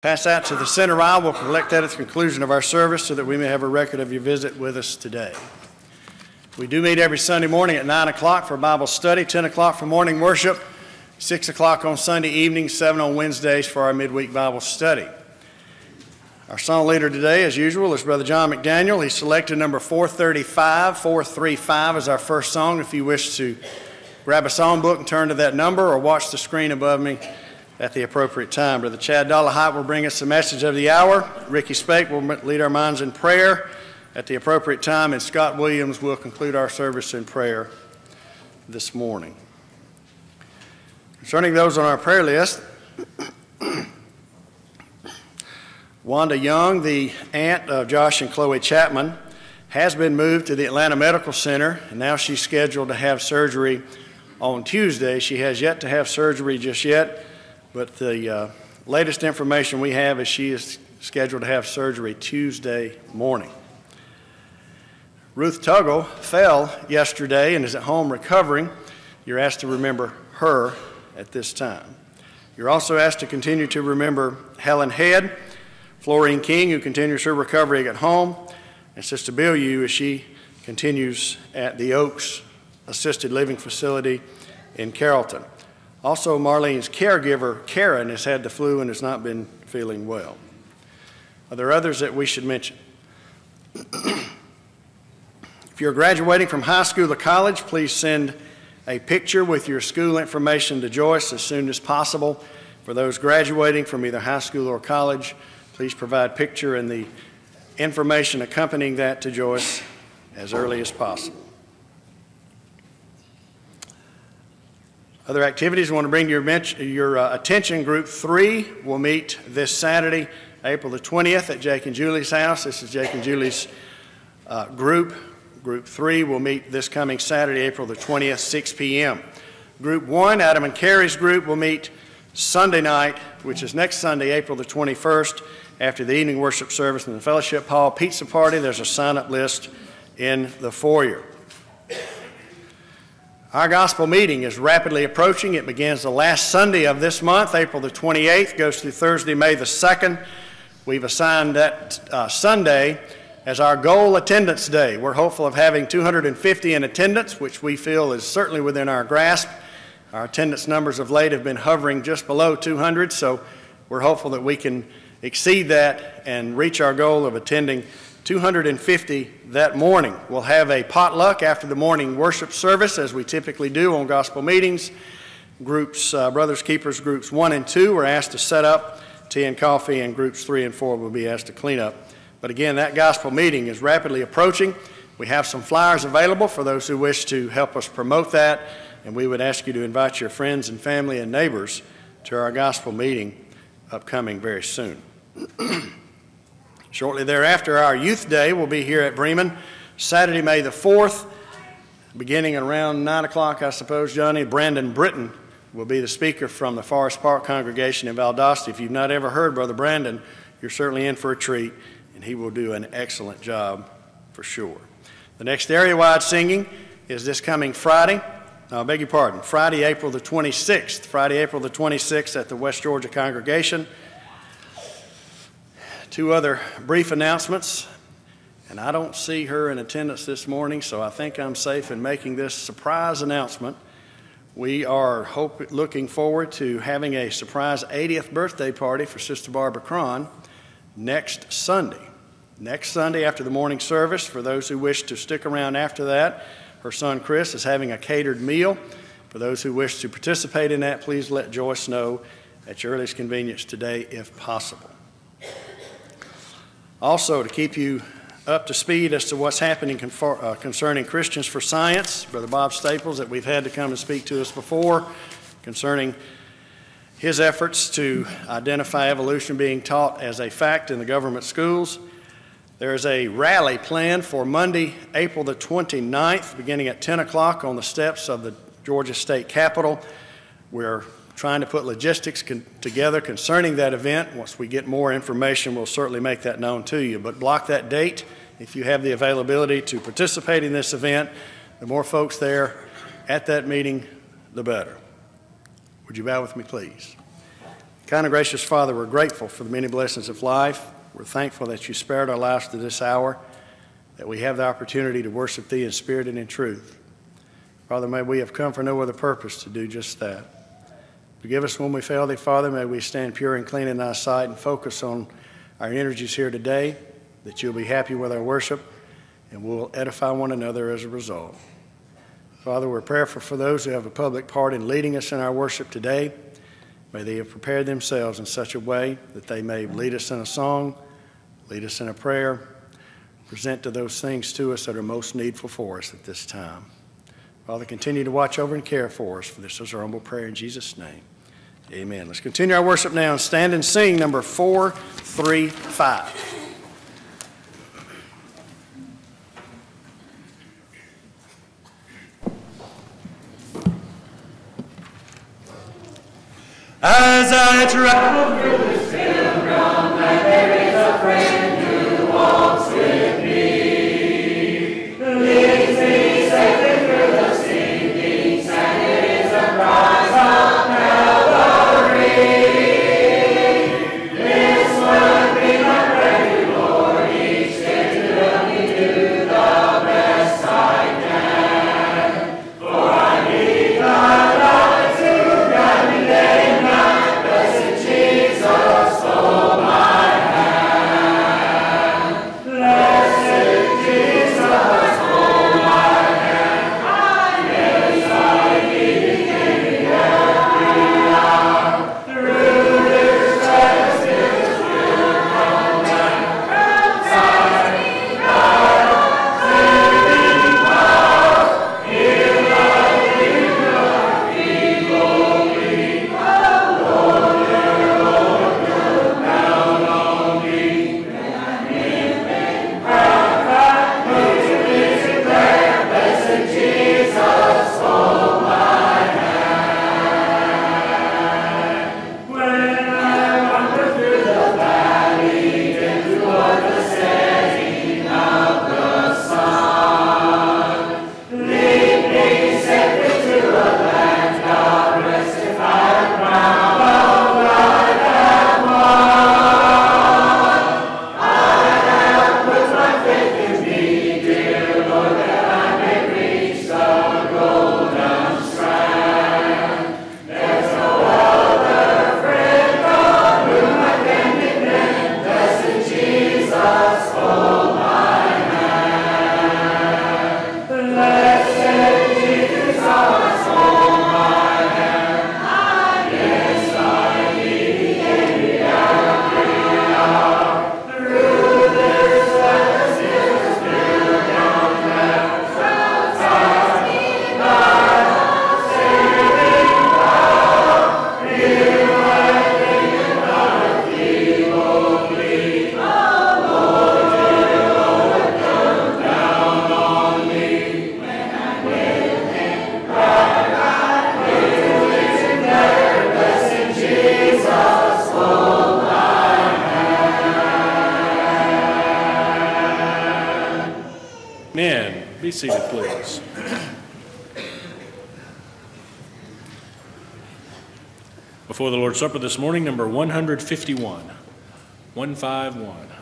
Pass out to the center aisle. We'll collect that at the conclusion of our service so that we may have a record of your visit with us today. We do meet every Sunday morning at 9 o'clock for Bible study, 10 o'clock for morning worship, 6 o'clock on Sunday evening, 7 on Wednesdays for our midweek Bible study. Our song leader today, as usual, is Brother John McDaniel. He selected number 435. 435 is our first song. If you wish to grab a song book and turn to that number or watch the screen above me at the appropriate time. Brother Chad Dollahite will bring us the message of the hour. Ricky Spake will lead our minds in prayer at the appropriate time, and Scott Williams will conclude our service in prayer this morning. Concerning those on our prayer list, Wanda Young, the aunt of Josh and Chloe Chapman, has been moved to the Atlanta Medical Center, and now she's scheduled to have surgery on Tuesday. She has yet to have surgery just yet, but the uh, latest information we have is she is scheduled to have surgery Tuesday morning. Ruth Tuggle fell yesterday and is at home recovering. You're asked to remember her at this time. You're also asked to continue to remember Helen Head, Florine King, who continues her recovery at home, and Sister Bill Yu as she continues at the Oaks Assisted Living Facility in Carrollton. Also, Marlene's caregiver, Karen, has had the flu and has not been feeling well. Are there others that we should mention? If you're graduating from high school or college, please send a picture with your school information to Joyce as soon as possible. For those graduating from either high school or college, please provide picture and the information accompanying that to Joyce as early as possible. Other activities I want to bring to your, your uh, attention. Group 3 will meet this Saturday, April the 20th at Jake and Julie's house. This is Jake and Julie's uh, group Group 3 will meet this coming Saturday, April the 20th, 6 p.m. Group 1, Adam and Carrie's group, will meet Sunday night, which is next Sunday, April the 21st, after the evening worship service in the Fellowship Hall Pizza Party. There's a sign up list in the foyer. Our gospel meeting is rapidly approaching. It begins the last Sunday of this month, April the 28th, goes through Thursday, May the 2nd. We've assigned that uh, Sunday as our goal attendance day. We're hopeful of having 250 in attendance, which we feel is certainly within our grasp. Our attendance numbers of late have been hovering just below 200, so we're hopeful that we can exceed that and reach our goal of attending 250 that morning. We'll have a potluck after the morning worship service, as we typically do on gospel meetings. Groups, uh, Brothers Keepers, groups one and two are asked to set up tea and coffee, and groups three and four will be asked to clean up. But again, that gospel meeting is rapidly approaching. We have some flyers available for those who wish to help us promote that, and we would ask you to invite your friends and family and neighbors to our gospel meeting upcoming very soon. Shortly thereafter, our youth day will be here at Bremen, Saturday, May the 4th, beginning around 9 o'clock, I suppose, Johnny. Brandon Britton will be the speaker from the Forest Park congregation in Valdosta. If you've not ever heard Brother Brandon, you're certainly in for a treat and he will do an excellent job for sure. The next area wide singing is this coming Friday. I beg your pardon, Friday, April the 26th. Friday, April the 26th at the West Georgia congregation. Two other brief announcements, and I don't see her in attendance this morning, so I think I'm safe in making this surprise announcement. We are hope, looking forward to having a surprise 80th birthday party for Sister Barbara Cron next Sunday next Sunday after the morning service. For those who wish to stick around after that, her son Chris is having a catered meal. For those who wish to participate in that, please let Joyce know at your earliest convenience today if possible. Also, to keep you up to speed as to what's happening uh, concerning Christians for Science, Brother Bob Staples, that we've had to come and speak to us before, concerning his efforts to identify evolution being taught as a fact in the government schools. There's a rally planned for Monday, April the 29th, beginning at 10 o'clock on the steps of the Georgia State Capitol. We're trying to put logistics con- together concerning that event. Once we get more information, we'll certainly make that known to you. But block that date if you have the availability to participate in this event. The more folks there at that meeting, the better. Would you bow with me, please? Kind and gracious Father, we're grateful for the many blessings of life. We're thankful that you spared our lives to this hour, that we have the opportunity to worship Thee in spirit and in truth. Father, may we have come for no other purpose to do just that. Forgive us when we fail Thee, Father. May we stand pure and clean in Thy sight and focus on our energies here today, that You'll be happy with our worship, and we'll edify one another as a result. Father, we're prayerful for those who have a public part in leading us in our worship today. May they have prepared themselves in such a way that they may lead us in a song, lead us in a prayer, present to those things to us that are most needful for us at this time. Father, continue to watch over and care for us, for this is our humble prayer in Jesus' name. Amen. Let's continue our worship now and stand and sing number 435. As I travel through this pilgrim, there is a friend Supper this morning, number 151. 151.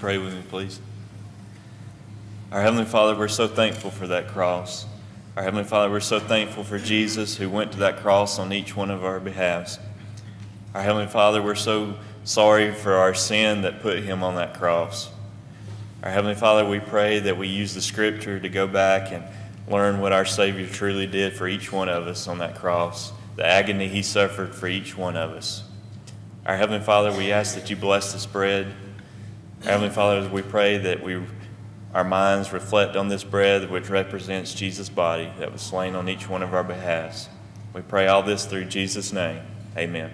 Pray with me, please? Our Heavenly Father, we're so thankful for that cross. Our Heavenly Father, we're so thankful for Jesus who went to that cross on each one of our behalves. Our Heavenly Father, we're so sorry for our sin that put him on that cross. Our Heavenly Father, we pray that we use the scripture to go back and learn what our Savior truly did for each one of us on that cross, the agony he suffered for each one of us. Our Heavenly Father, we ask that you bless this bread. Heavenly Father, we pray that we, our minds reflect on this bread which represents Jesus' body that was slain on each one of our behalves. We pray all this through Jesus' name. Amen.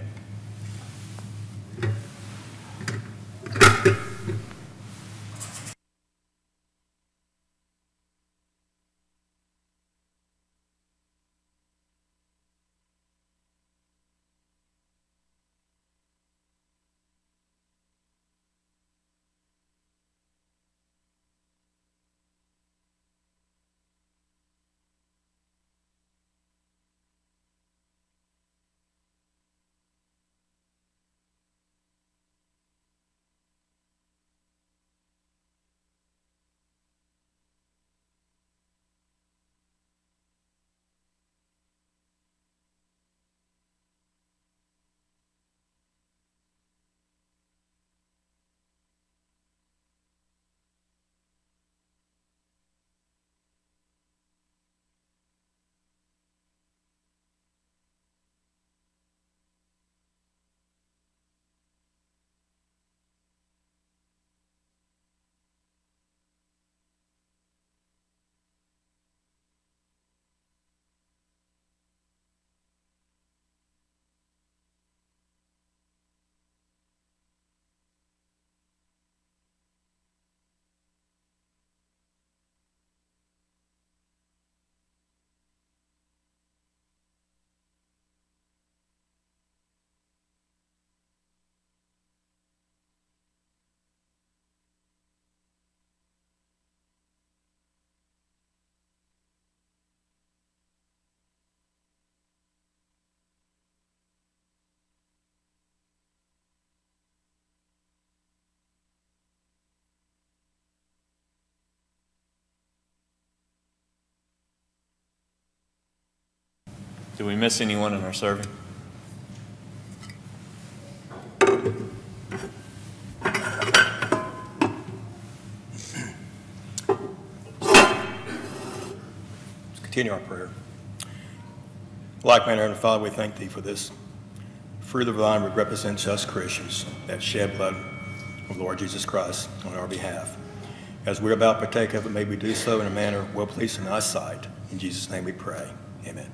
Do we miss anyone in our serving? Let's continue our prayer. Like manner, and Father, we thank Thee for this fruit of the vine which represents us Christians that shed blood of Lord Jesus Christ on our behalf. As we're about to partake of it, may we do so in a manner well pleasing in Thy sight. In Jesus' name we pray. Amen.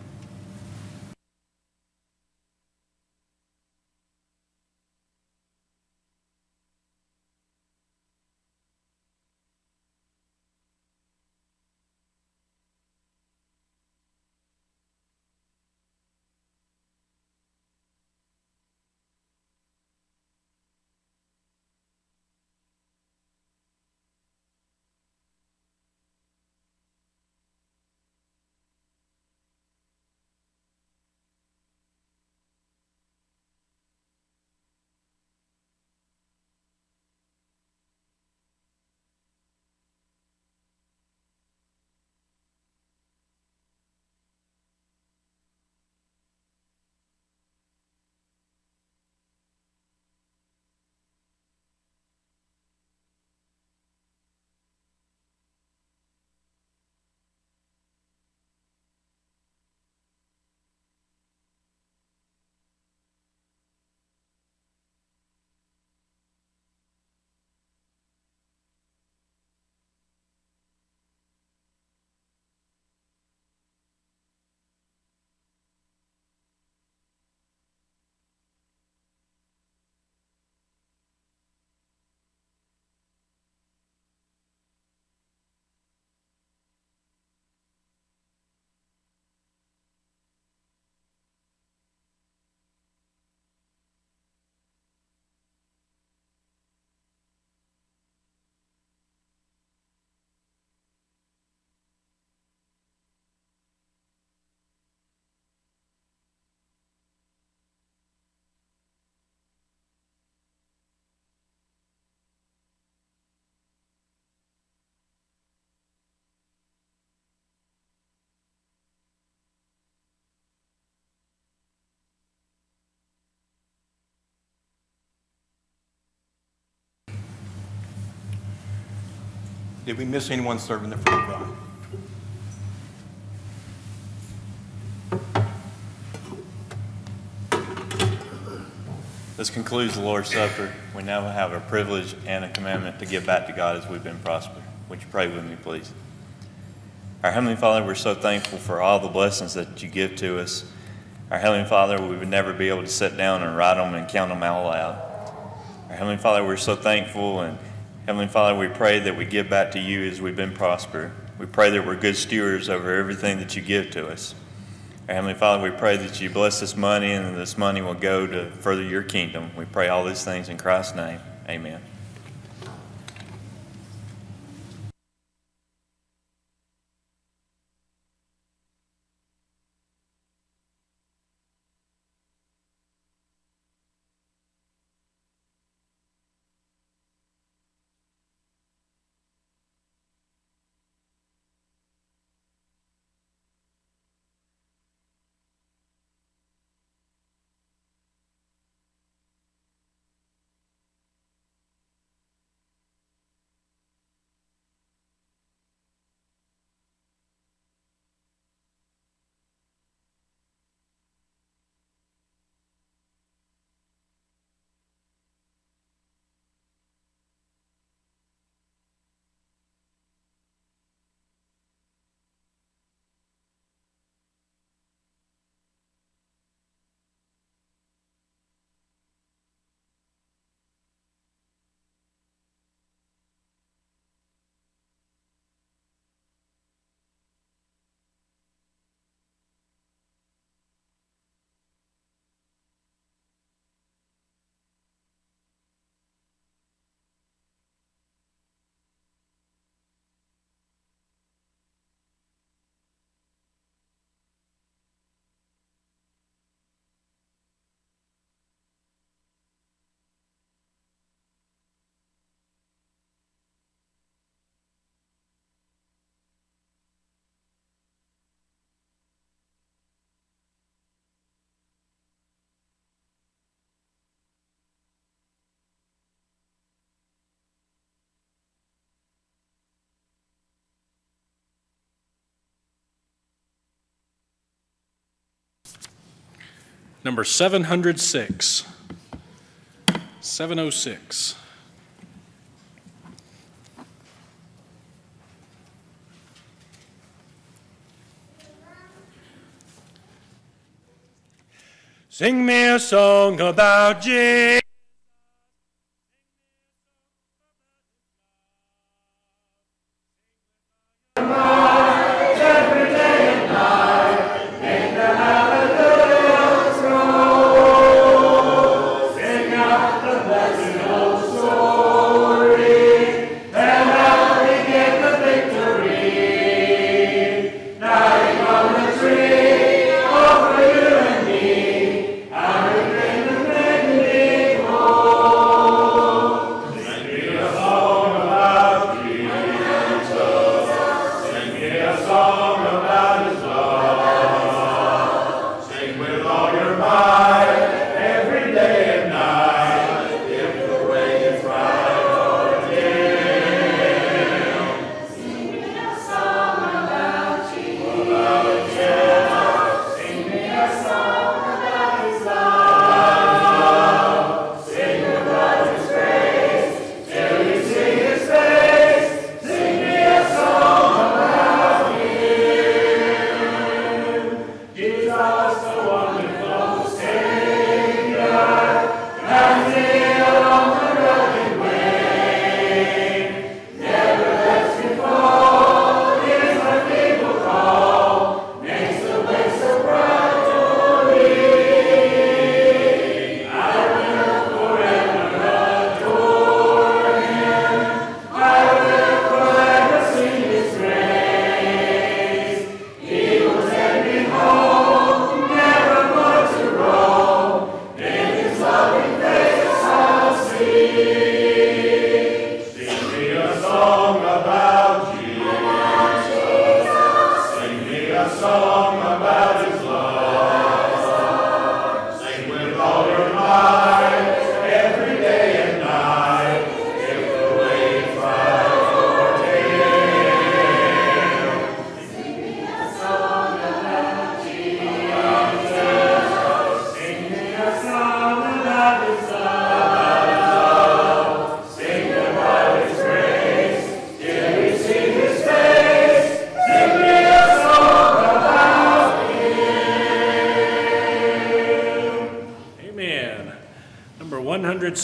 Did we miss anyone serving the fruit of vine? This concludes the Lord's Supper. We now have a privilege and a commandment to give back to God as we've been prospered. Would you pray with me, please? Our Heavenly Father, we're so thankful for all the blessings that you give to us. Our Heavenly Father, we would never be able to sit down and write them and count them all out. Our Heavenly Father, we're so thankful, and Heavenly Father, we pray that we give back to you as we've been prospered. We pray that we're good stewards over everything that you give to us. Heavenly Father, we pray that you bless this money and this money will go to further your kingdom. We pray all these things in Christ's name. Amen. Number 706. 706. Sing me a song about Jesus.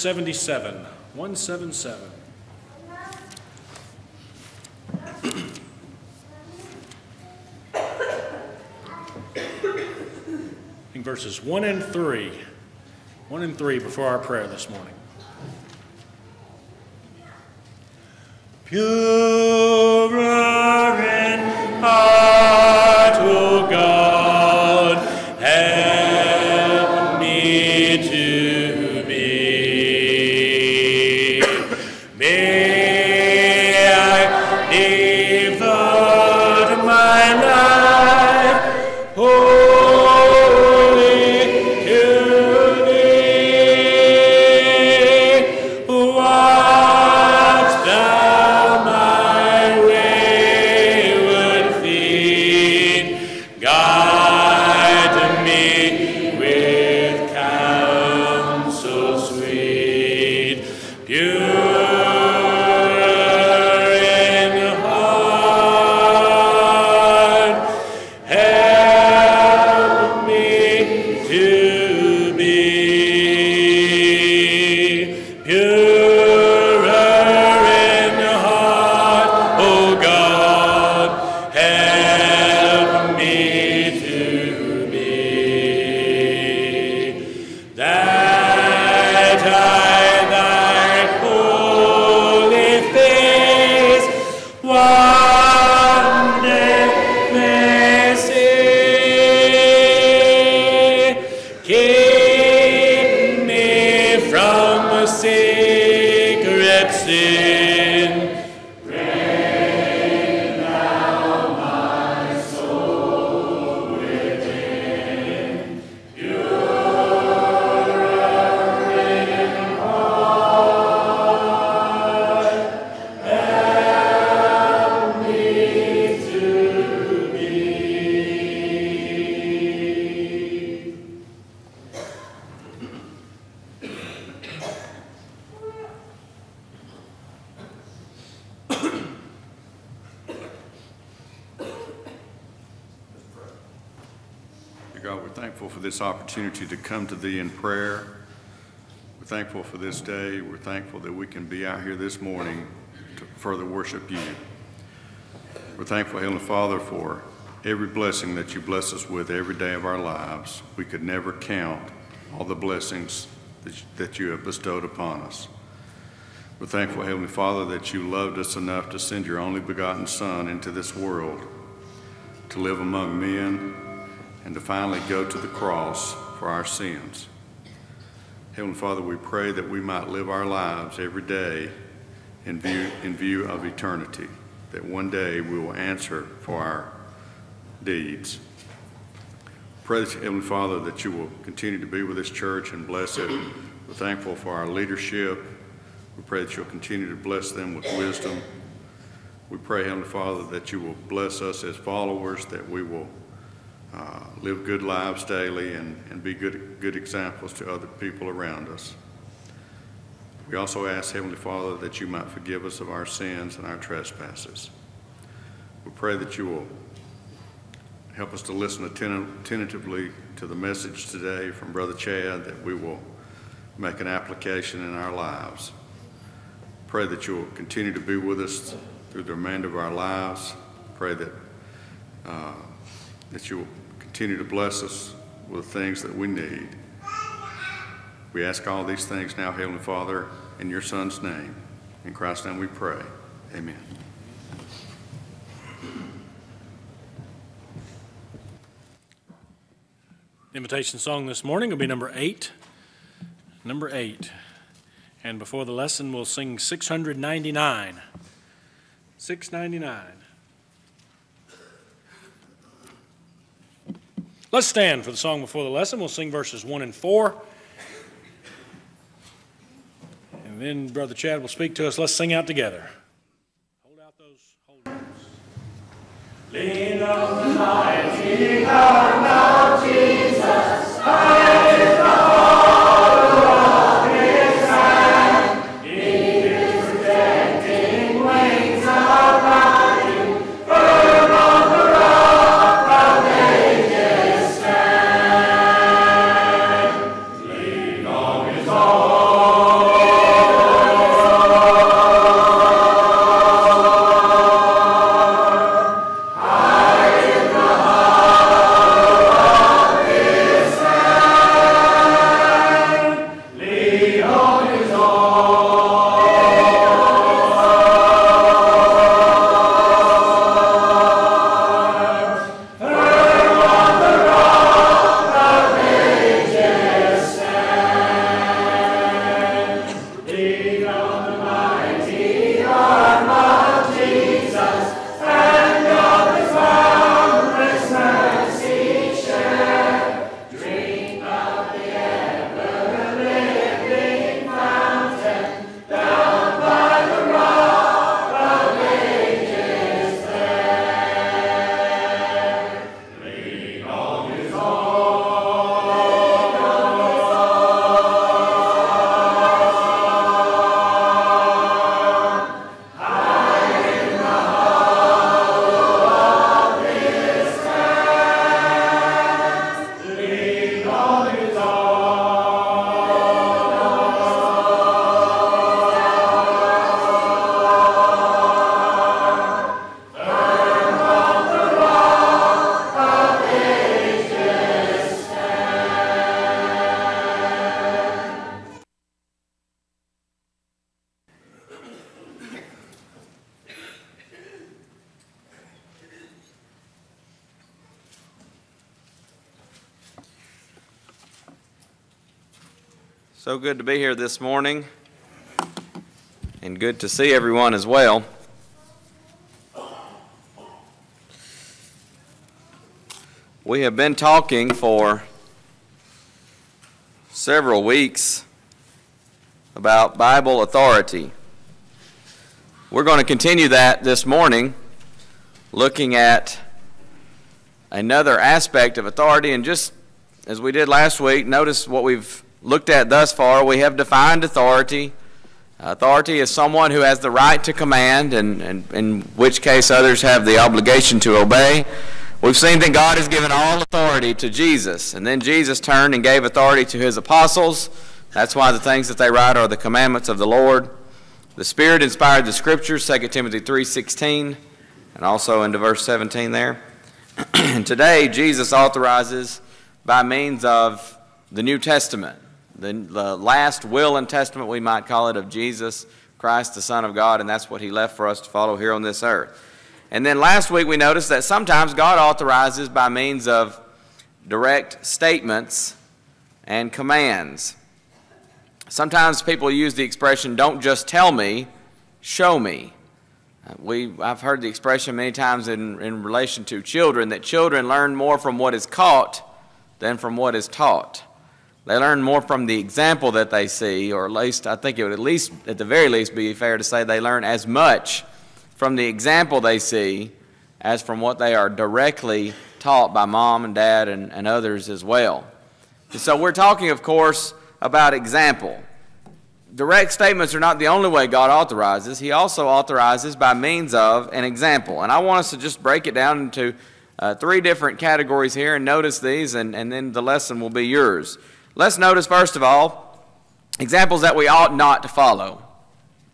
177. 177. In verses 1 and 3. 1 and 3 before our prayer this morning. Purer opportunity to come to Thee in prayer. We're thankful for this day. We're thankful that we can be out here this morning to further worship You. We're thankful, Heavenly Father, for every blessing that You bless us with every day of our lives. We could never count all the blessings that You have bestowed upon us. We're thankful, Heavenly Father, that You loved us enough to send Your only begotten Son into this world to live among men finally go to the cross for our sins. Heavenly Father, we pray that we might live our lives every day in view, in view of eternity, that one day we will answer for our deeds. Pray, that, Heavenly Father, that you will continue to be with this church and bless it. We're thankful for our leadership. We pray that you'll continue to bless them with wisdom. We pray, Heavenly Father, that you will bless us as followers, that we will uh, live good lives daily and, and be good, good examples to other people around us. We also ask, Heavenly Father, that you might forgive us of our sins and our trespasses. We pray that you will help us to listen atten- attentively to the message today from Brother Chad, that we will make an application in our lives. Pray that you will continue to be with us through the remainder of our lives. Pray that uh, that you will continue to bless us with things that we need. We ask all these things now, Heavenly Father, in your Son's name. In Christ's name we pray. Amen. Invitation song this morning will be number eight. Number eight. And before the lesson, we'll sing 699. 699. Let's stand for the song before the lesson. We'll sing verses 1 and 4. And then Brother Chad will speak to us. Let's sing out together. Hold out those hold notes. Lean on the mighty of Jesus, high is good to be here this morning, and good to see everyone as well. We have been talking for several weeks about Bible authority. We're going to continue that this morning, looking at another aspect of authority. And just as we did last week, notice what we've looked at thus far. We have defined authority. Authority is someone who has the right to command, and, and in which case others have the obligation to obey. We've seen that God has given all authority to Jesus, and then Jesus turned and gave authority to his apostles. That's why the things that they write are the commandments of the Lord. The Spirit inspired the Scriptures, 2 Timothy 3.16, and also into verse 17 there. and today, Jesus authorizes by means of the New Testament, the, the last will and testament, we might call it, of Jesus Christ, the Son of God, and that's what he left for us to follow here on this earth. And then last week we noticed that sometimes God authorizes by means of direct statements and commands. Sometimes people use the expression, don't just tell me, show me. Uh, we, I've heard the expression many times in, in relation to children that children learn more from what is caught than from what is taught. They learn more from the example that they see, or at least I think it would at least, at the very least, be fair to say they learn as much from the example they see as from what they are directly taught by mom and dad and, and others as well. And so we're talking, of course, about example. Direct statements are not the only way God authorizes. He also authorizes by means of an example. And I want us to just break it down into uh, three different categories here and notice these, and, and then the lesson will be yours. Let's notice, first of all, examples that we ought not to follow.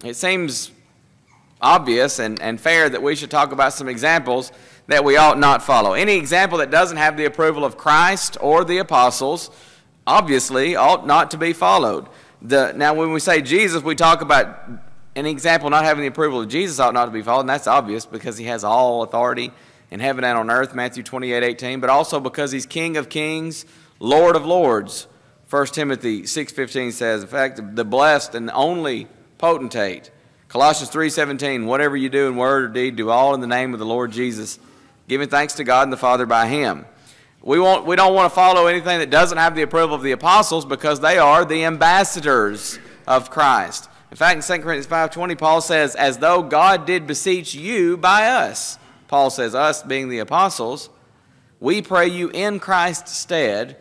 It seems obvious and, and fair that we should talk about some examples that we ought not follow. Any example that doesn't have the approval of Christ or the apostles, obviously, ought not to be followed. The, now, when we say Jesus, we talk about an example not having the approval of Jesus ought not to be followed, and that's obvious because he has all authority in heaven and on earth, Matthew 28 18, but also because he's King of kings, Lord of lords. 1 Timothy 6.15 says, in fact, the blessed and only potentate Colossians 3:17, whatever you do in word or deed, do all in the name of the Lord Jesus, giving thanks to God and the Father by him. We, want, we don't want to follow anything that doesn't have the approval of the apostles because they are the ambassadors of Christ. In fact, in 2 Corinthians 5.20, Paul says, as though God did beseech you by us. Paul says, us being the apostles, we pray you in Christ's stead,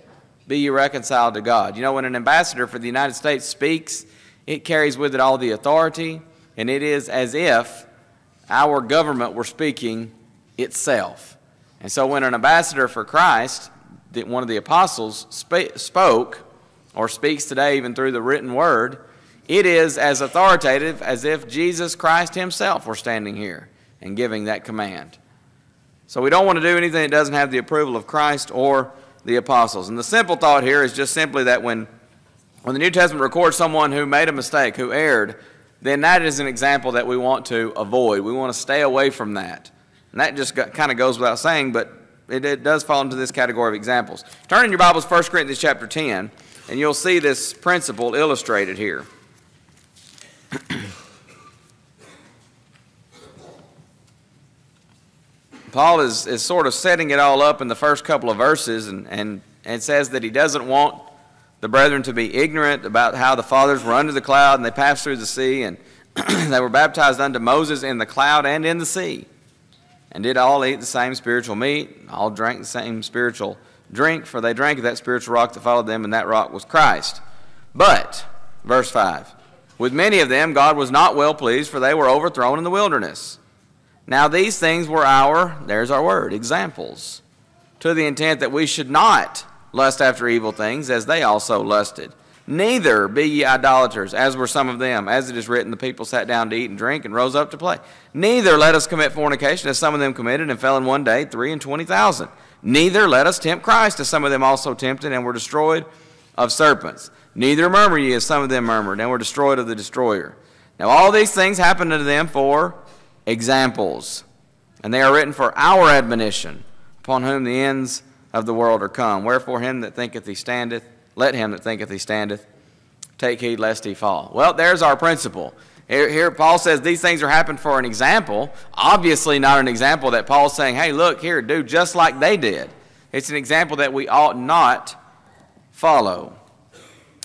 be you reconciled to God. You know, when an ambassador for the United States speaks, it carries with it all the authority, and it is as if our government were speaking itself. And so when an ambassador for Christ, one of the apostles, spoke, or speaks today even through the written word, it is as authoritative as if Jesus Christ himself were standing here and giving that command. So we don't want to do anything that doesn't have the approval of Christ or the apostles. And the simple thought here is just simply that when, when the New Testament records someone who made a mistake, who erred, then that is an example that we want to avoid. We want to stay away from that. And that just got, kind of goes without saying, but it, it, does fall into this category of examples. Turn in your Bibles, 1 Corinthians chapter 10, and you'll see this principle illustrated here. Paul is, is sort of setting it all up in the first couple of verses and, and, and says that he doesn't want the brethren to be ignorant about how the fathers were under the cloud and they passed through the sea and they were baptized unto Moses in the cloud and in the sea and did all eat the same spiritual meat, all drank the same spiritual drink, for they drank of that spiritual rock that followed them, and that rock was Christ. But, verse 5, with many of them God was not well pleased, for they were overthrown in the wilderness. Now these things were our, there's our word, examples, to the intent that we should not lust after evil things, as they also lusted. Neither be ye idolaters, as were some of them. As it is written, the people sat down to eat and drink and rose up to play. Neither let us commit fornication, as some of them committed and fell in one day, three and twenty thousand. Neither let us tempt Christ, as some of them also tempted and were destroyed of serpents. Neither murmur ye, as some of them murmured and were destroyed of the destroyer. Now all these things happened unto them for examples, and they are written for our admonition, upon whom the ends of the world are come. Wherefore, him that thinketh he standeth, let him that thinketh he standeth take heed lest he fall. Well, there's our principle. Here, here, Paul says these things are happening for an example. Obviously, not an example that Paul's saying, hey, look here, do just like they did. It's an example that we ought not follow.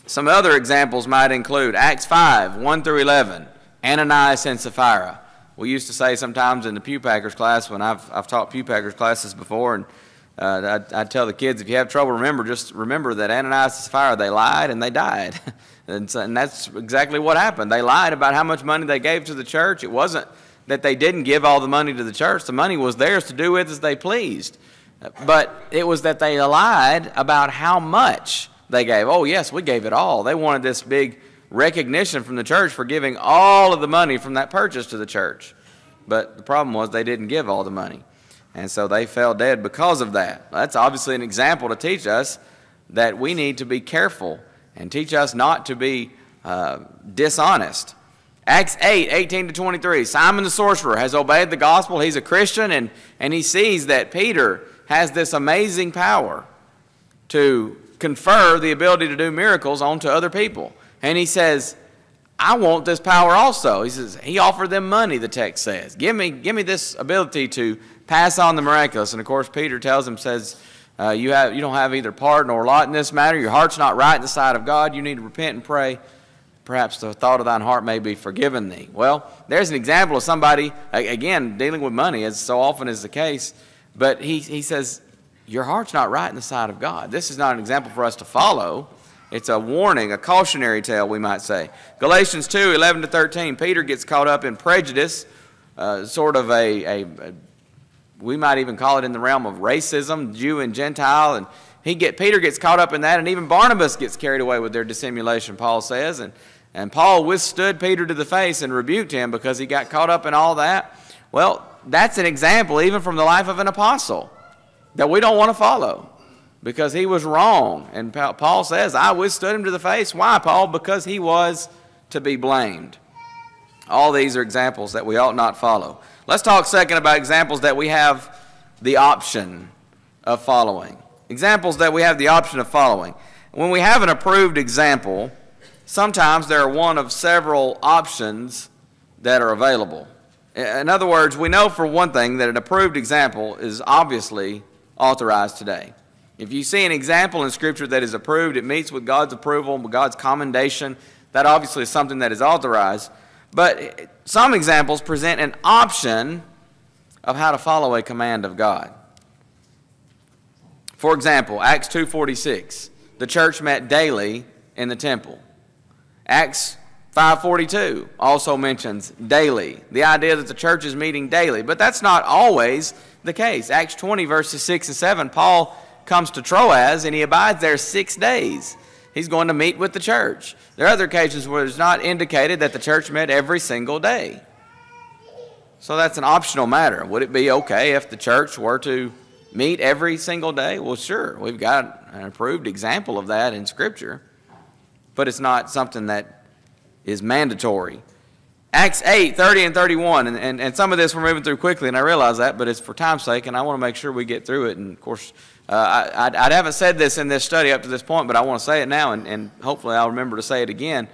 Some other examples might include Acts 5 1 through 11, Ananias and Sapphira. We used to say sometimes in the Pew Packers class, when I've, I've taught Pew Packers classes before, and uh, I'd, I'd, tell the kids, if you have trouble, remember, just remember that Ananias and Sapphira, they lied and they died. and, so, and that's exactly what happened. They lied about how much money they gave to the church. It wasn't that they didn't give all the money to the church, the money was theirs to do with as they pleased. But it was that they lied about how much they gave. Oh, yes, we gave it all. They wanted this big recognition from the church for giving all of the money from that purchase to the church. But the problem was they didn't give all the money. And so they fell dead because of that. That's obviously an example to teach us that we need to be careful and teach us not to be uh, dishonest. Acts 8, 18 to 23. Simon the sorcerer has obeyed the gospel. He's a Christian, and, and he sees that Peter has this amazing power to confer the ability to do miracles onto other people. And he says, I want this power also. He says, he offered them money, the text says. Give me, give me this ability to pass on the miraculous. And of course, Peter tells him, says, uh, you, have, you don't have either part nor lot in this matter. Your heart's not right in the sight of God. You need to repent and pray. Perhaps the thought of thine heart may be forgiven thee. Well, there's an example of somebody, again, dealing with money, as so often is the case. But he, he says, Your heart's not right in the sight of God. This is not an example for us to follow. It's a warning, a cautionary tale, we might say. Galatians 2 11 to 13. Peter gets caught up in prejudice, uh, sort of a, a, a, we might even call it in the realm of racism, Jew and Gentile. And he get, Peter gets caught up in that, and even Barnabas gets carried away with their dissimulation, Paul says. And, and Paul withstood Peter to the face and rebuked him because he got caught up in all that. Well, that's an example, even from the life of an apostle, that we don't want to follow because he was wrong. And Paul says, I withstood him to the face. Why, Paul? Because he was to be blamed. All these are examples that we ought not follow. Let's talk second about examples that we have the option of following. Examples that we have the option of following. When we have an approved example, sometimes there are one of several options that are available. In other words, we know for one thing that an approved example is obviously authorized today. If you see an example in Scripture that is approved, it meets with God's approval, with God's commendation, that obviously is something that is authorized. But some examples present an option of how to follow a command of God. For example, Acts 2:46, the church met daily in the temple. Acts 542 also mentions daily, the idea that the church is meeting daily, but that's not always the case. Acts 20 verses 6 and 7, Paul comes to Troas and he abides there six days. He's going to meet with the church. There are other occasions where it's not indicated that the church met every single day. So that's an optional matter. Would it be okay if the church were to meet every single day? Well, sure. We've got an approved example of that in Scripture, but it's not something that is mandatory. Acts 8, 30 and 31, and, and, and some of this we're moving through quickly, and I realize that, but it's for time's sake, and I want to make sure we get through it. And of course, uh, I, I, haven't said this in this study up to this point, but I want to say it now, and, and hopefully I'll remember to say it again.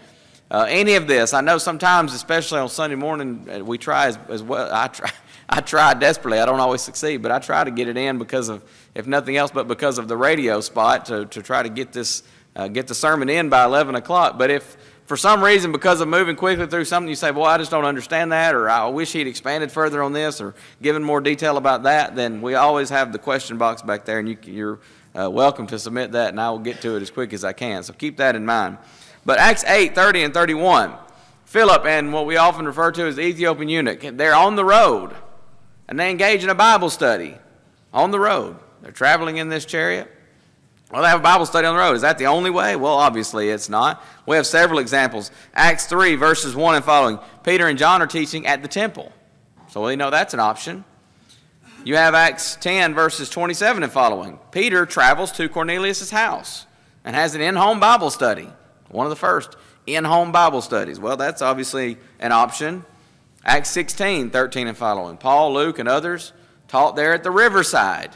Uh, any of this, I know sometimes, especially on Sunday morning, uh, we try as, as well. I try, I try desperately. I don't always succeed, but I try to get it in because of, if nothing else, but because of the radio spot to, to try to get this, uh, get the sermon in by 11 o'clock. But if for some reason, because of moving quickly through something, you say, well, I just don't understand that, or I wish he'd expanded further on this, or given more detail about that, then we always have the question box back there, and you, are uh, welcome to submit that, and I will get to it as quick as I can. So keep that in mind. But Acts 8, 30 and 31, Philip and what we often refer to as the Ethiopian eunuch, they're on the road, and they engage in a Bible study on the road. They're traveling in this chariot. Well, they have a Bible study on the road. Is that the only way? Well, obviously it's not. We have several examples. Acts 3, verses 1 and following. Peter and John are teaching at the temple. So we know that's an option. You have Acts 10, verses 27 and following. Peter travels to Cornelius' house and has an in home Bible study. One of the first in home Bible studies. Well, that's obviously an option. Acts 16, 13 and following. Paul, Luke, and others taught there at the riverside.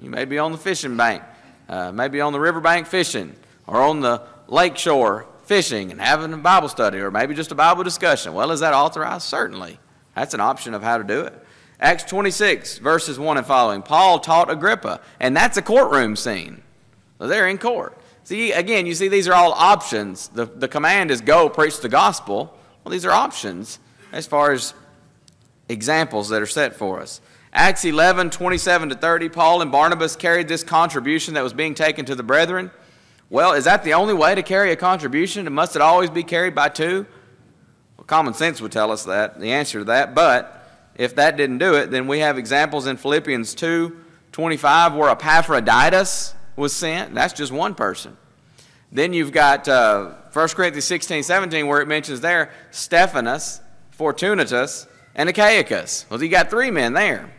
You may be on the fishing bank uh, maybe on the riverbank fishing or on the lake shore fishing and having a Bible study or maybe just a Bible discussion. Well, is that authorized? Certainly. That's an option of how to do it. Acts 26, verses 1 and following. Paul taught Agrippa, and that's a courtroom scene. So they're in court. See, again, you see, these are all options. The, the command is go preach the gospel. Well, these are options as far as examples that are set for us. Acts 11, 27 to 30, Paul and Barnabas carried this contribution that was being taken to the brethren. Well, is that the only way to carry a contribution? And must it always be carried by two? Well, common sense would tell us that, the answer to that. But if that didn't do it, then we have examples in Philippians 2, 25, where Epaphroditus was sent. That's just one person. Then you've got uh, 1 Corinthians 16, 17, where it mentions there Stephanas, Fortunatus, and Achaicus. Well, you got three men there.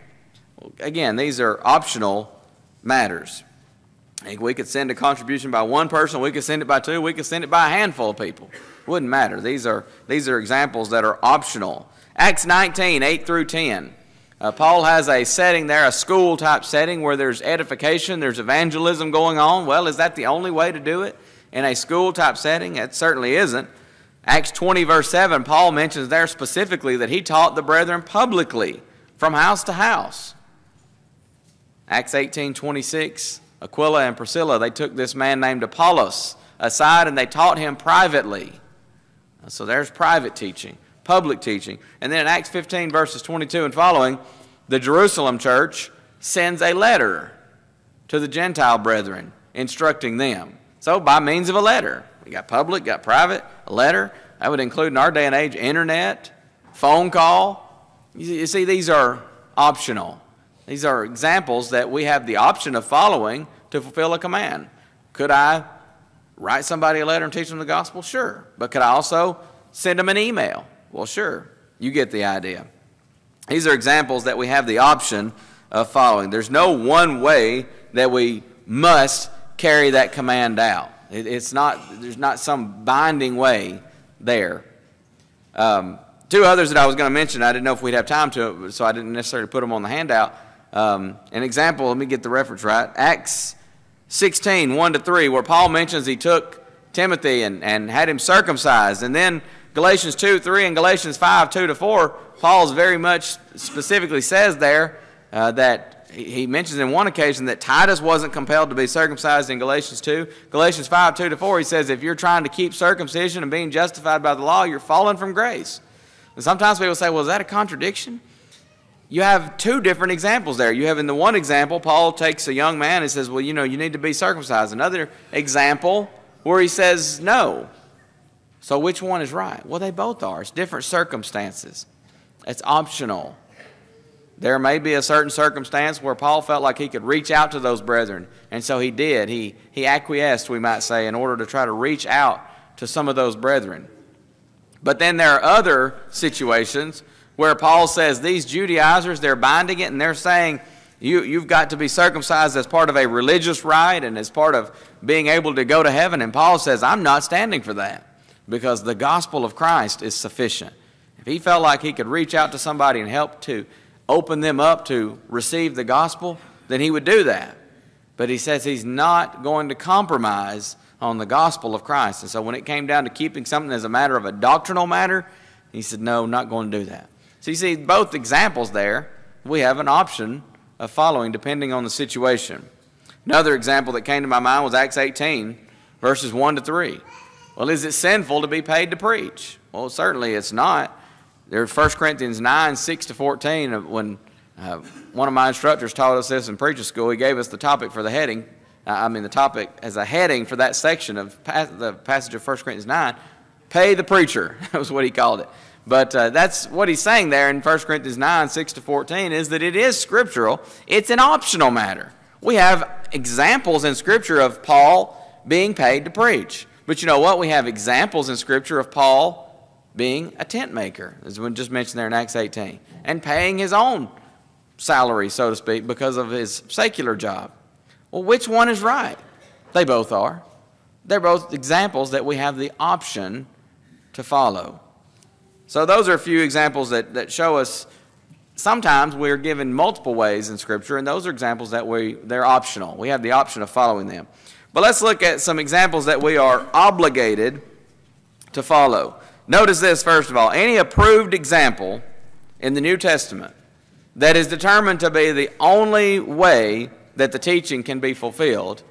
Again, these are optional matters. We could send a contribution by one person, we could send it by two, we could send it by a handful of people. Wouldn't matter. These are, these are examples that are optional. Acts 19, 8 through 10. Uh, Paul has a setting there, a school type setting where there's edification, there's evangelism going on. Well, is that the only way to do it in a school type setting? It certainly isn't. Acts 20, verse 7, Paul mentions there specifically that he taught the brethren publicly from house to house. Acts 18, 26, Aquila and Priscilla, they took this man named Apollos aside and they taught him privately. Uh, so there's private teaching, public teaching. And then in Acts 15, verses 22 and following, the Jerusalem church sends a letter to the Gentile brethren instructing them. So by means of a letter, we got public, got private, a letter. That would include in our day and age internet, phone call. You see, these are optional. These are examples that we have the option of following to fulfill a command. Could I write somebody a letter and teach them the gospel? Sure. But could I also send them an email? Well, sure. You get the idea. These are examples that we have the option of following. There's no one way that we must carry that command out. It, it's not, there's not some binding way there. Um, two others that I was going to mention, I didn't know if we'd have time to, so I didn't necessarily put them on the handout. Um, an example, let me get the reference right. Acts 16, 1 to 3, where Paul mentions he took Timothy and, and had him circumcised. And then Galatians 2, 3, and Galatians 5, 2 to 4, Paul's very much specifically says there uh, that he mentions in one occasion that Titus wasn't compelled to be circumcised in Galatians 2. Galatians 5, 2 to 4, he says, if you're trying to keep circumcision and being justified by the law, you're falling from grace. And sometimes people say, well, is that a contradiction? You have two different examples there. You have in the one example, Paul takes a young man and says, Well, you know, you need to be circumcised. Another example where he says, No. So which one is right? Well, they both are. It's different circumstances, it's optional. There may be a certain circumstance where Paul felt like he could reach out to those brethren, and so he did. He, he acquiesced, we might say, in order to try to reach out to some of those brethren. But then there are other situations where Paul says these Judaizers, they're binding it and they're saying you, you've got to be circumcised as part of a religious rite and as part of being able to go to heaven. And Paul says, I'm not standing for that because the gospel of Christ is sufficient. If he felt like he could reach out to somebody and help to open them up to receive the gospel, then he would do that. But he says he's not going to compromise on the gospel of Christ. And so when it came down to keeping something as a matter of a doctrinal matter, he said, No, not going to do that. So you see both examples there. We have an option of following depending on the situation. Another example that came to my mind was Acts 18, verses 1 to 3. Well, is it sinful to be paid to preach? Well, certainly it's not. There's 1 Corinthians 9, 6 to 14. When uh, one of my instructors taught us this in preacher school, he gave us the topic for the heading. Uh, I mean, the topic as a heading for that section of the passage of 1 Corinthians 9 pay the preacher. that was what he called it. But uh, that's what he's saying there in 1 Corinthians 9, 6 to 14, is that it is scriptural. It's an optional matter. We have examples in Scripture of Paul being paid to preach. But you know what? We have examples in Scripture of Paul being a tent maker, as we just mentioned there in Acts 18, and paying his own salary, so to speak, because of his secular job. Well, which one is right? They both are. They're both examples that we have the option to follow. So those are a few examples that, that show us sometimes we're given multiple ways in Scripture, and those are examples that we, they're optional. We have the option of following them. But let's look at some examples that we are obligated to follow. Notice this, first of all. Any approved example in the New Testament that is determined to be the only way that the teaching can be fulfilled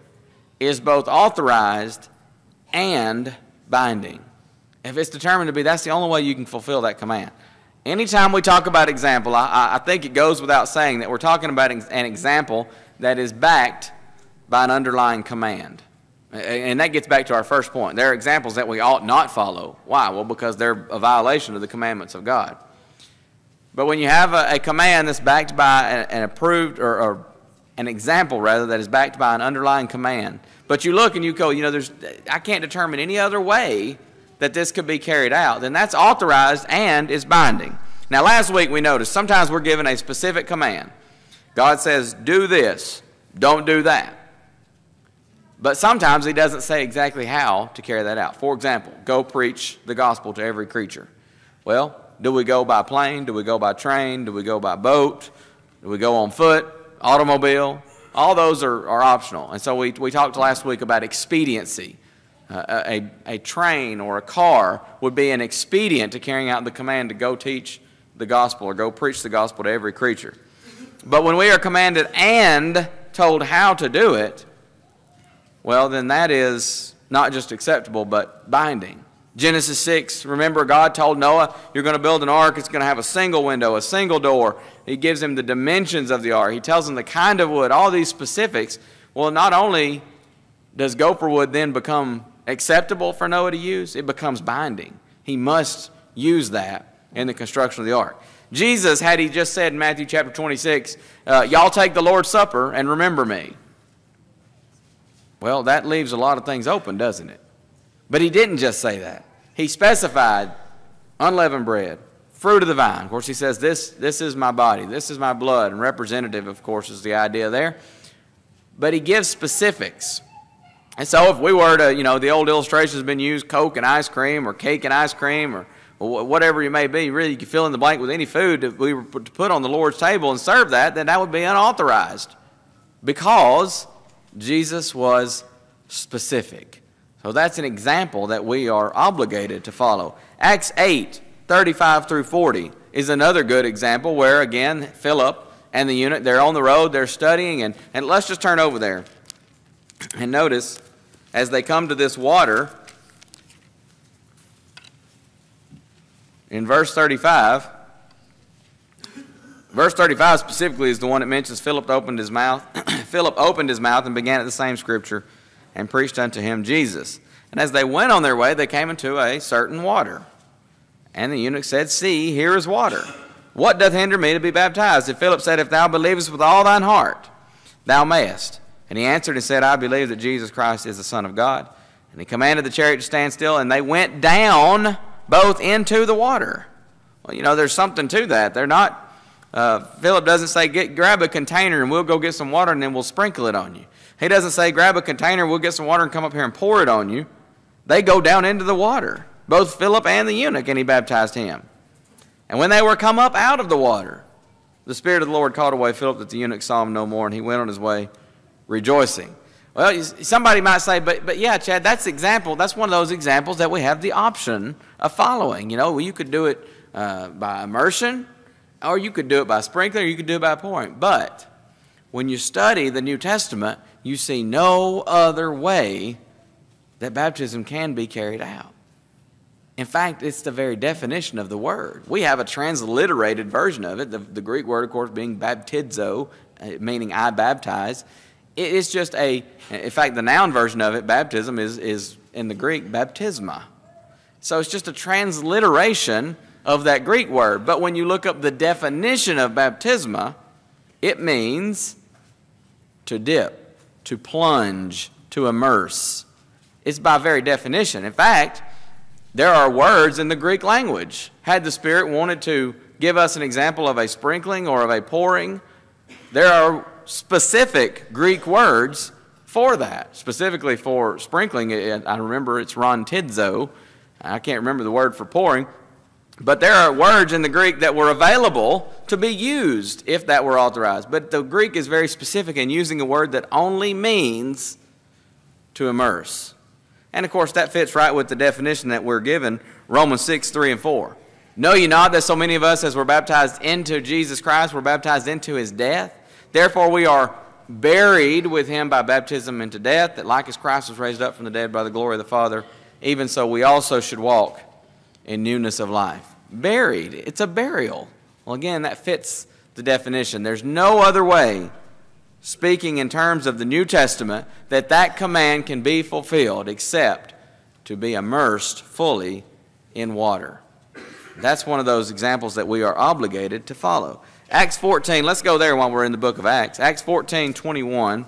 is both authorized and binding. If it's determined to be, that's the only way you can fulfill that command. Anytime we talk about example, I, I think it goes without saying that we're talking about an example that is backed by an underlying command. And that gets back to our first point. There are examples that we ought not follow. Why? Well, because they're a violation of the commandments of God. But when you have a, a command that's backed by an, an approved, or, or, an example rather, that is backed by an underlying command, but you look and you go, you know, there's, I can't determine any other way that this could be carried out, then that's authorized and is binding. Now, last week we noticed sometimes we're given a specific command. God says, do this, don't do that. But sometimes he doesn't say exactly how to carry that out. For example, go preach the gospel to every creature. Well, do we go by plane? Do we go by train? Do we go by boat? Do we go on foot? Automobile? All those are, are optional. And so we, we talked last week about expediency. A, a train or a car would be an expedient to carrying out the command to go teach the gospel or go preach the gospel to every creature. But when we are commanded and told how to do it, well, then that is not just acceptable, but binding. Genesis 6, remember God told Noah, You're going to build an ark. It's going to have a single window, a single door. He gives him the dimensions of the ark. He tells him the kind of wood, all these specifics. Well, not only does gopher wood then become acceptable for Noah to use, it becomes binding. He must use that in the construction of the ark. Jesus, had he just said in Matthew chapter 26, uh, Y'all take the Lord's Supper and remember me. Well, that leaves a lot of things open, doesn't it? But he didn't just say that. He specified unleavened bread, fruit of the vine. Of course, he says, this, this is my body, this is my blood, and representative, of course, is the idea there. But he gives specifics. And so if we were to, you know, the old illustration has been used, Coke and ice cream, or cake and ice cream, or whatever you may be, really you can fill in the blank with any food that we were to put on the Lord's table and serve that, then that would be unauthorized. Because Jesus was specific. So that's an example that we are obligated to follow. Acts 8, 35 through 40 is another good example where, again, Philip and the eunuch, they're on the road, they're studying, and, and let's just turn over there. And notice, as they come to this water, in verse 35, Verse 35 specifically is the one that mentions Philip opened his mouth. Philip opened his mouth and began at the same scripture and preached unto him Jesus. And as they went on their way, they came into a certain water. And the eunuch said, See, here is water. What doth hinder me to be baptized? And Philip said, If thou believest with all thine heart, thou mayest. And he answered and said, I believe that Jesus Christ is the Son of God. And he commanded the chariot to stand still, and they went down both into the water. Well, you know, there's something to that. They're not uh, Philip doesn't say, get, grab a container and we'll go get some water and then we'll sprinkle it on you. He doesn't say, grab a container, we'll get some water and come up here and pour it on you. They go down into the water, both Philip and the eunuch, and he baptized him. And when they were come up out of the water, the Spirit of the Lord called away Philip that the eunuch saw him no more, and he went on his way rejoicing. Well, somebody might say, but, but yeah, Chad, that's example. That's one of those examples that we have the option of following. You know, you could do it uh, by immersion, or you could do it by sprinkling, or you could do it by pouring. But when you study the New Testament, you see no other way that baptism can be carried out. In fact, it's the very definition of the word. We have a transliterated version of it, the, the Greek word, of course, being baptizo, uh, meaning I baptize. It is just a, in fact, the noun version of it, baptism, is, is in the Greek, baptisma. So it's just a transliteration of that Greek word. But when you look up the definition of baptisma, it means to dip, to plunge, to immerse. It's by very definition. In fact, there are words in the Greek language. Had the Spirit wanted to give us an example of a sprinkling or of a pouring, there are specific Greek words for that. Specifically for sprinkling, I remember it's rhantizo. I can't remember the word for pouring, but there are words in the Greek that were available to be used if that were authorized. But the Greek is very specific in using a word that only means to immerse. And of course, that fits right with the definition that we're given Romans 6, 3, and 4. Know ye not that so many of us, as we're baptized into Jesus Christ, we're baptized into his death? Therefore, we are buried with him by baptism into death, that like as Christ was raised up from the dead by the glory of the Father, even so we also should walk in newness of life. Buried. It's a burial. Well, again, that fits the definition. There's no other way, speaking in terms of the New Testament, that that command can be fulfilled except to be immersed fully in water. That's one of those examples that we are obligated to follow. Acts 14, let's go there while we're in the book of Acts. Acts 14, 21.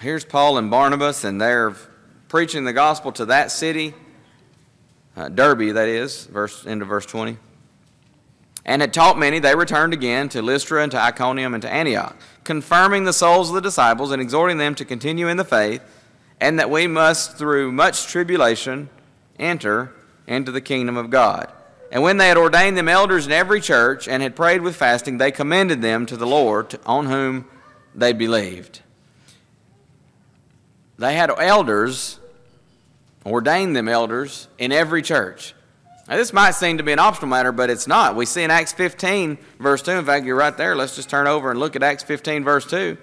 Here's Paul and Barnabas, and they're preaching the gospel to that city, uh, Derbe, that is, verse into verse 20. And had taught many, they returned again to Lystra and to Iconium and to Antioch, confirming the souls of the disciples and exhorting them to continue in the faith, and that we must, through much tribulation, enter into the kingdom of God. And when they had ordained them elders in every church and had prayed with fasting, they commended them to the Lord, on whom they believed. They had elders, ordained them elders, in every church. Now, this might seem to be an optional matter, but it's not. We see in Acts 15, verse 2, in fact, you're right there. Let's just turn over and look at Acts 15, verse 2.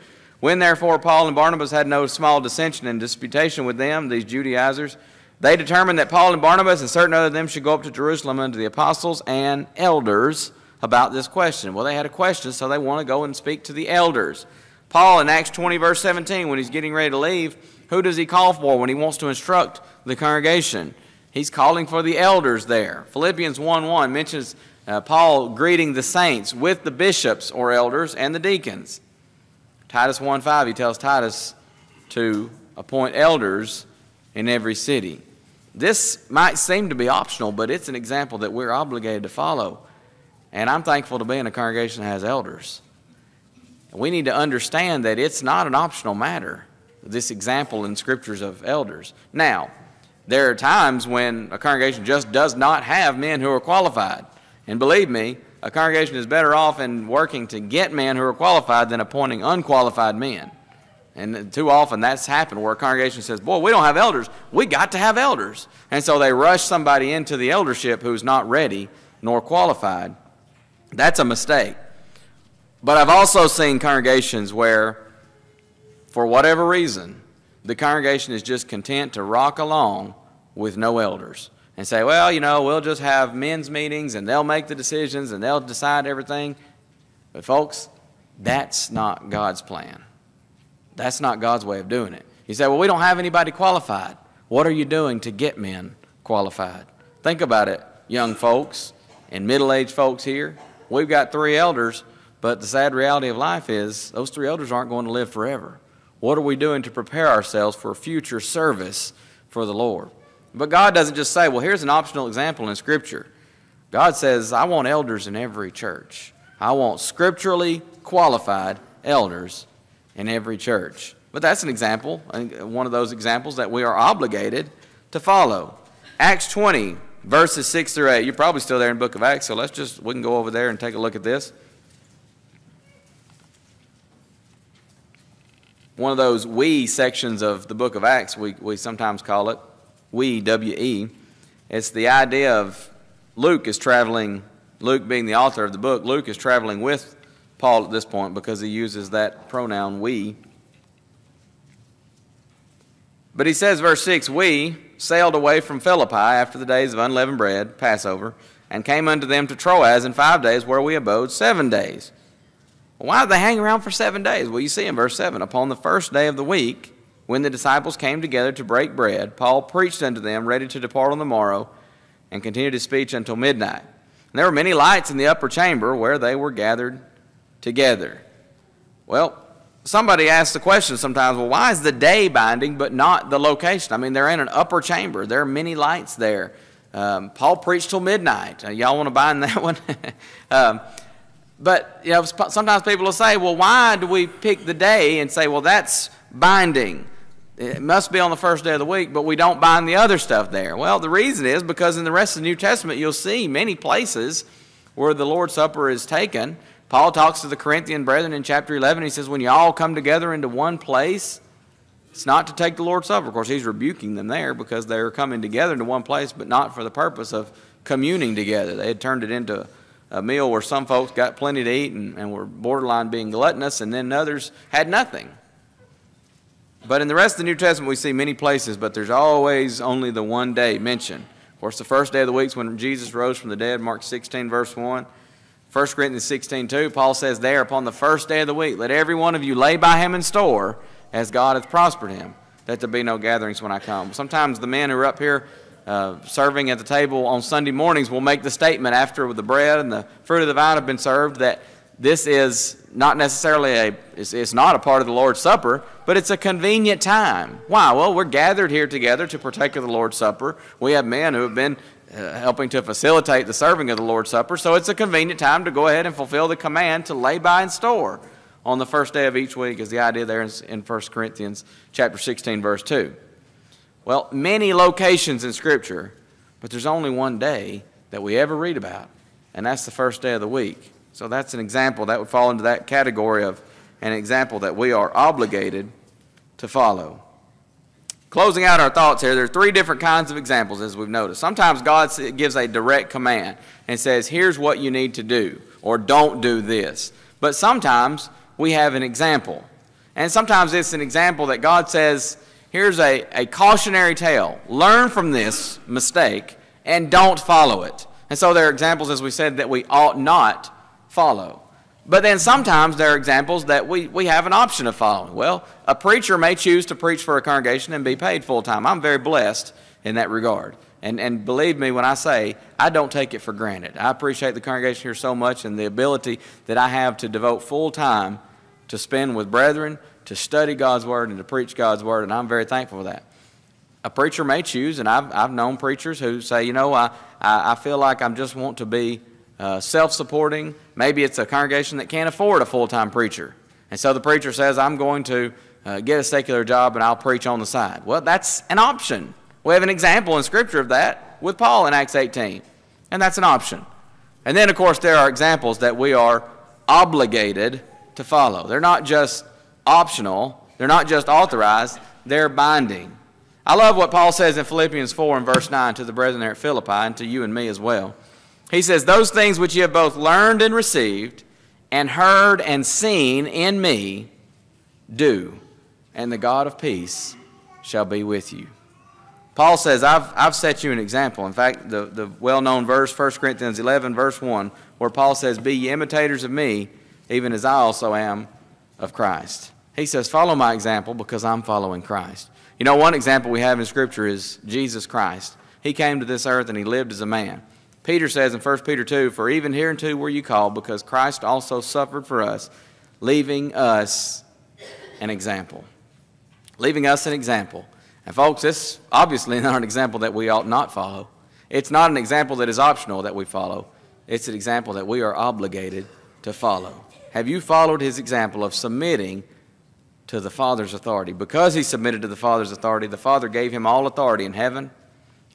When therefore Paul and Barnabas had no small dissension and disputation with them, these Judaizers, they determined that Paul and Barnabas and certain other of them should go up to Jerusalem unto the apostles and elders about this question. Well, they had a question, so they want to go and speak to the elders. Paul in Acts 20, verse 17, when he's getting ready to leave, who does he call for when he wants to instruct the congregation? He's calling for the elders there. Philippians 1 1 mentions uh, Paul greeting the saints with the bishops or elders and the deacons. Titus 1 5, he tells Titus to appoint elders in every city. This might seem to be optional, but it's an example that we're obligated to follow. And I'm thankful to be in a congregation that has elders. We need to understand that it's not an optional matter this example in scriptures of elders. Now, there are times when a congregation just does not have men who are qualified. And believe me, a congregation is better off in working to get men who are qualified than appointing unqualified men. And too often that's happened where a congregation says, Boy, we don't have elders. We got to have elders. And so they rush somebody into the eldership who's not ready nor qualified. That's a mistake. But I've also seen congregations where for whatever reason, the congregation is just content to rock along with no elders and say, well, you know, we'll just have men's meetings and they'll make the decisions and they'll decide everything. But, folks, that's not God's plan. That's not God's way of doing it. You say, well, we don't have anybody qualified. What are you doing to get men qualified? Think about it, young folks and middle aged folks here. We've got three elders, but the sad reality of life is those three elders aren't going to live forever. What are we doing to prepare ourselves for future service for the Lord? But God doesn't just say, well, here's an optional example in Scripture. God says, I want elders in every church. I want scripturally qualified elders in every church. But that's an example, one of those examples that we are obligated to follow. Acts 20, verses 6 through 8. You're probably still there in the book of Acts, so let's just, we can go over there and take a look at this. one of those we sections of the book of Acts, we, we sometimes call it we, W E. It's the idea of Luke is traveling, Luke being the author of the book, Luke is traveling with Paul at this point because he uses that pronoun we. But he says, verse 6 We sailed away from Philippi after the days of unleavened bread, Passover, and came unto them to Troas in five days, where we abode seven days. Why did they hang around for seven days? Well, you see in verse 7 Upon the first day of the week, when the disciples came together to break bread, Paul preached unto them, ready to depart on the morrow, and continued his speech until midnight. And there were many lights in the upper chamber where they were gathered together. Well, somebody asks the question sometimes, well, why is the day binding but not the location? I mean, they're in an upper chamber, there are many lights there. Um, Paul preached till midnight. Uh, y'all want to bind that one? um, but you know, sometimes people will say, well, why do we pick the day and say, well, that's binding? It must be on the first day of the week, but we don't bind the other stuff there. Well, the reason is because in the rest of the New Testament, you'll see many places where the Lord's Supper is taken. Paul talks to the Corinthian brethren in chapter 11. He says, When you all come together into one place, it's not to take the Lord's Supper. Of course, he's rebuking them there because they're coming together into one place, but not for the purpose of communing together. They had turned it into a meal where some folks got plenty to eat and, and were borderline being gluttonous, and then others had nothing. But in the rest of the New Testament, we see many places, but there's always only the one day mentioned. Of course, the first day of the week is when Jesus rose from the dead, Mark 16, verse 1. 1 Corinthians 16, 2, Paul says there, upon the first day of the week, let every one of you lay by him in store as God hath prospered him, that there be no gatherings when I come. Sometimes the men who are up here uh, serving at the table on Sunday mornings will make the statement after the bread and the fruit of the vine have been served that this is not necessarily a, it's, it's, not a part of the Lord's Supper, but it's a convenient time. Why? Well, we're gathered here together to partake of the Lord's Supper. We have men who have been uh, helping to facilitate the serving of the Lord's Supper, so it's a convenient time to go ahead and fulfill the command to lay by and store on the first day of each week is the idea there in, in 1 Corinthians chapter 16, verse 2. Well, many locations in Scripture, but there's only one day that we ever read about, and that's the first day of the week. So that's an example that would fall into that category of an example that we are obligated to follow. Closing out our thoughts here, there are three different kinds of examples as we've noticed. Sometimes God gives a direct command and says, here's what you need to do, or don't do this. But sometimes we have an example. And sometimes it's an example that God says, here's a, a cautionary tale. Learn from this mistake and don't follow it. And so there are examples, as we said, that we ought not follow. But then sometimes there are examples that we, we have an option of following. Well, a preacher may choose to preach for a congregation and be paid full time. I'm very blessed in that regard. And, and believe me when I say I don't take it for granted. I appreciate the congregation here so much and the ability that I have to devote full time to spend with brethren, to study God's Word and to preach God's Word, and I'm very thankful for that. A preacher may choose, and I've, I've known preachers who say, you know, I, I, I feel like I just want to be uh, self supporting. Maybe it's a congregation that can't afford a full time preacher. And so the preacher says, I'm going to uh, get a secular job and I'll preach on the side. Well, that's an option. We have an example in Scripture of that with Paul in Acts 18. And that's an option. And then, of course, there are examples that we are obligated to follow. They're not just optional, they're not just authorized, they're binding. I love what Paul says in Philippians 4 and verse 9 to the brethren there at Philippi and to you and me as well. He says, Those things which you have both learned and received, and heard and seen in me, do, and the God of peace shall be with you. Paul says, I've, I've set you an example. In fact, the, the well known verse, 1 Corinthians 11, verse 1, where Paul says, Be ye imitators of me, even as I also am of Christ. He says, Follow my example because I'm following Christ. You know, one example we have in Scripture is Jesus Christ. He came to this earth and he lived as a man. Peter says in 1 Peter 2, For even hereunto were you called, because Christ also suffered for us, leaving us an example. Leaving us an example. And folks, this obviously not an example that we ought not follow. It's not an example that is optional that we follow. It's an example that we are obligated to follow. Have you followed his example of submitting to the Father's authority? Because he submitted to the Father's authority, the Father gave him all authority in heaven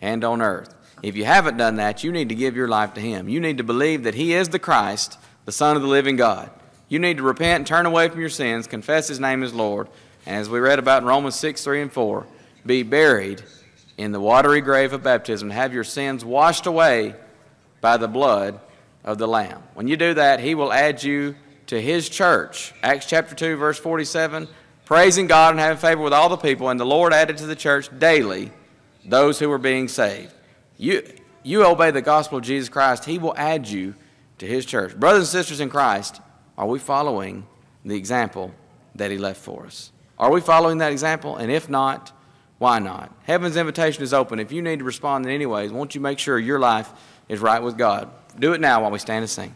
and on earth. If you haven't done that, you need to give your life to Him. You need to believe that He is the Christ, the Son of the living God. You need to repent and turn away from your sins, confess His name as Lord, and as we read about in Romans 6 3 and 4, be buried in the watery grave of baptism, have your sins washed away by the blood of the Lamb. When you do that, He will add you to His church. Acts chapter 2, verse 47 praising God and having favor with all the people, and the Lord added to the church daily those who were being saved you, you obey the gospel of Jesus Christ, He will add you to His church. Brothers and sisters in Christ, are we following the example that He left for us? Are we following that example? And if not, why not? Heaven's invitation is open. If you need to respond in any ways, won't you make sure your life is right with God? Do it now while we stand and sing.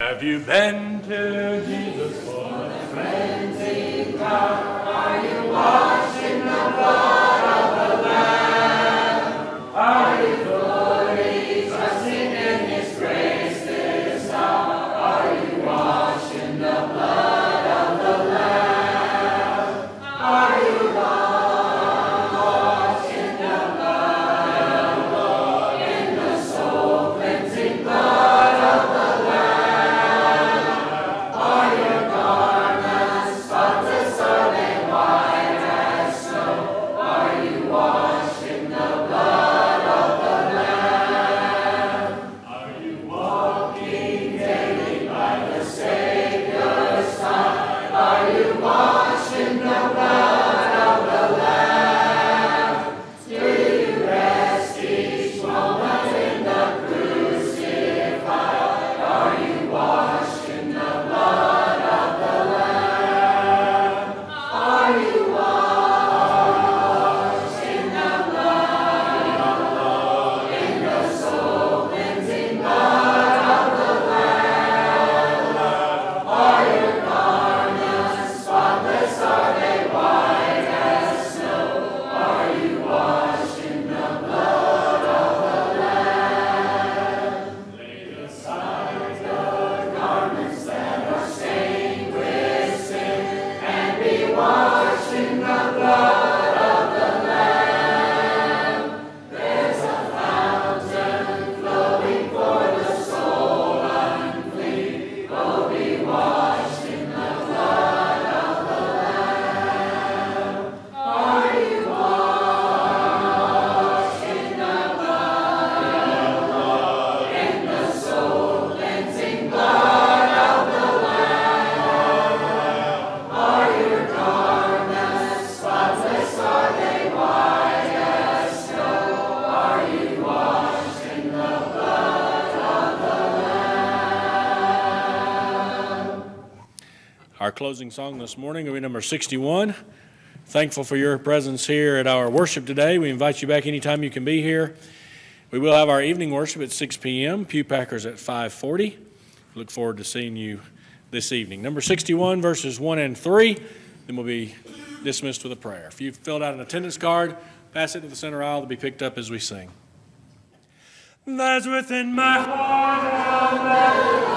Have you been to Jesus for cleansing power? Are you washed in the blood of the Lamb? Are you closing song this morning will be number 61. Thankful for your presence here at our worship today. We invite you back anytime you can be here. We will have our evening worship at 6 p.m., Pew Packers at 540. Look forward to seeing you this evening. Number 61, verses 1 and 3. Then we'll be dismissed with a prayer. If you've filled out an attendance card, pass it to the center aisle to be picked up as we sing. There's within my heart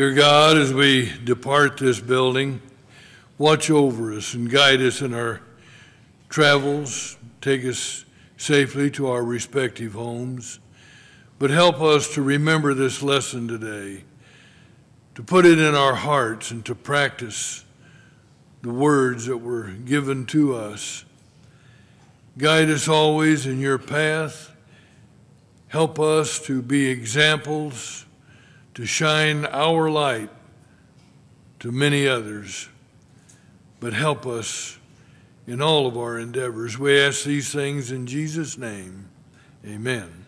Dear God, as we depart this building, watch over us and guide us in our travels, take us safely to our respective homes, but help us to remember this lesson today, to put it in our hearts and to practice the words that were given to us. Guide us always in your path. Help us to be examples, to shine our light to many others, but help us in all of our endeavors. We ask these things in Jesus' name. Amen.